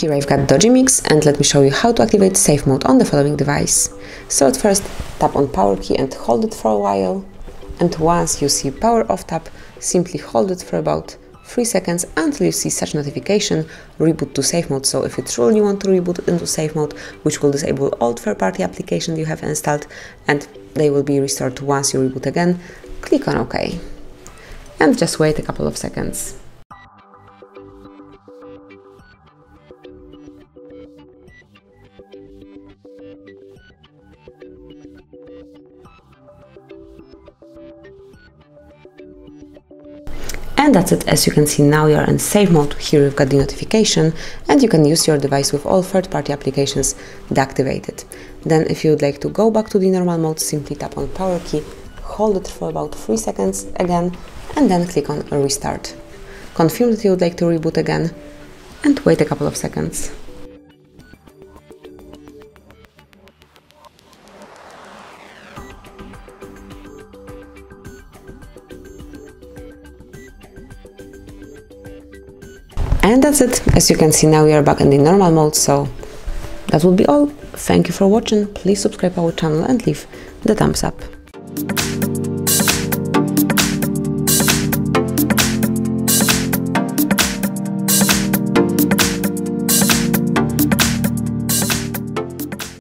Here I've got DOOGEE Mix and let me show you how to activate safe mode on the following device. So at first tap on power key and hold it for a while and once you see power off tap simply hold it for about 3 seconds until you see such notification reboot to safe mode. So if you truly want to reboot into safe mode which will disable all third-party applications you have installed and they will be restored once you reboot again, click on OK and just wait a couple of seconds. And that's it, as you can see now you're in safe mode, here you've got the notification and you can use your device with all third-party applications deactivated. Then if you would like to go back to the normal mode, simply tap on power key, hold it for about 3 seconds again and then click on restart. Confirm that you would like to reboot again and wait a couple of seconds. And that's it. As you can see now we are back in the normal mode, so that will be all. Thank you for watching, please subscribe our channel and leave the thumbs up.